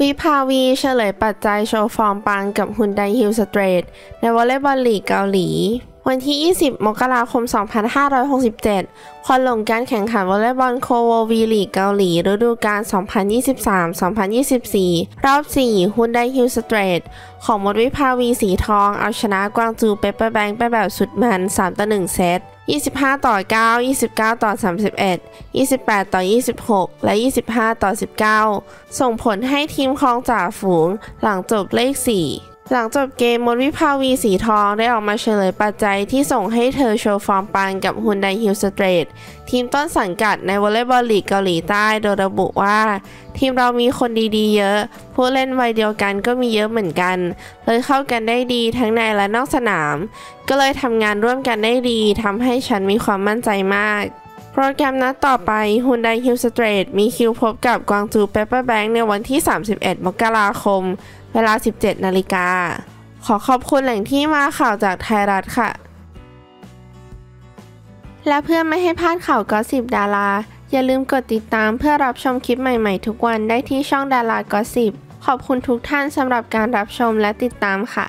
วิภาวีเฉลยปัจจัยโชว์ฟอร์มปังกับฮุนไดฮิลสเตรทในวอลเลย์บอลลีกเกาหลี วันที่ 20 มกราคม 2567 คนหลงการแข่งขันวอลเลย์บอลโคโว V-League เกาหลีฤดูกาล 2023-2024 รอบ 4 ฮุนไดฮิลสเตรทของมดวิภาวี ศรีทอง เอาชนะกวางจู เปปเปอร์แบงค์ไปแบบสุดมัน 3 ต่อ 1 เซต 25 ต่อ 9 29 ต่อ 31 28 ต่อ 26 และ 25 ต่อ 19 ส่งผลให้ทีมครองจ่าฝูงหลังจบเลก 4 หลังจบเกมมดวิภาวี ศรีทองได้ออกมาเฉลยปัจจัยที่ส่งให้เธอโชว์ฟอร์มปังกับฮุนไดฮิลสเตรททีมต้นสังกัดในวอลเลย์บอลลีกเกาหลีใต้โดยระบุว่า ทีมเรามีคนดีๆเยอะ ผู้เล่นวัยเดียวกันก็มีเยอะเหมือนกัน เลยเข้ากันได้ดีทั้งในและนอกสนาม ก็เลยทำงานร่วมกันได้ดีทำให้ฉันมีความมั่นใจมาก โปรแกรมนัดต่อไปฮุนไดฮิลสเตรทมีคิวพบกับกวางจู เปปเปอร์แบงค์ในวันที่ 31 มกราคม เวลา 17 นาฬิกา ขอขอบคุณแหล่งที่มาข่าวจากไทยรัฐค่ะ และเพื่อไม่ให้พลาดข่าวกอสซิปดารา อย่าลืมกดติดตามเพื่อรับชมคลิปใหม่ๆ ทุกวันได้ที่ช่องดารากอสซิปขอบคุณทุกท่านสำหรับการรับชมและติดตามค่ะ